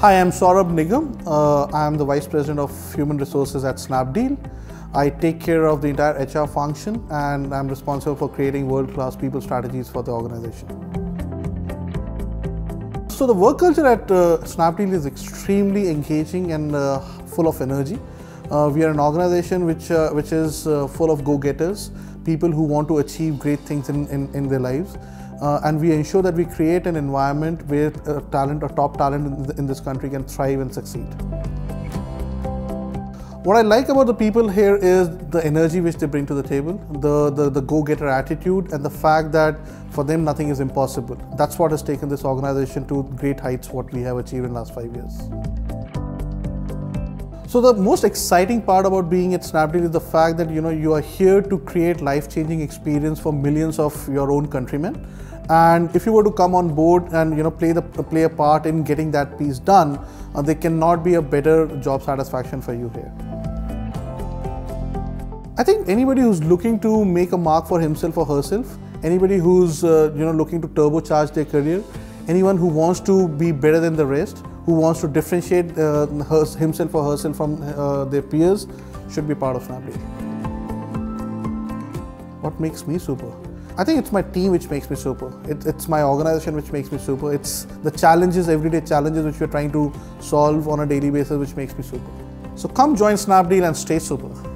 Hi, I'm Saurabh Nigam. Uh, I'm the Vice President of Human Resources at Snapdeal. I take care of the entire HR function and I'm responsible for creating world-class people strategies for the organization. So the work culture at uh, Snapdeal is extremely engaging and uh, full of energy. Uh, we are an organization which, uh, which is uh, full of go-getters, people who want to achieve great things in, in, in their lives. Uh, and we ensure that we create an environment where talent or top talent in, in this country can thrive and succeed. What I like about the people here is the energy which they bring to the table, the, the, the go-getter attitude and the fact that for them nothing is impossible. That's what has taken this organization to great heights what we have achieved in the last five years. So the most exciting part about being at Snapdeal is the fact that you know you are here to create life-changing experience for millions of your own countrymen. And if you were to come on board and you know play the play a part in getting that piece done, uh, there cannot be a better job satisfaction for you here. I think anybody who's looking to make a mark for himself or herself, anybody who's uh, you know looking to turbocharge their career, anyone who wants to be better than the rest, who wants to differentiate uh, her, himself or herself from uh, their peers, should be part of Snapdeal. What makes me super? I think it's my team which makes me super. It, it's my organization which makes me super. It's the challenges, everyday challenges which we're trying to solve on a daily basis which makes me super. So come join Snapdeal and stay super.